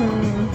Uhum.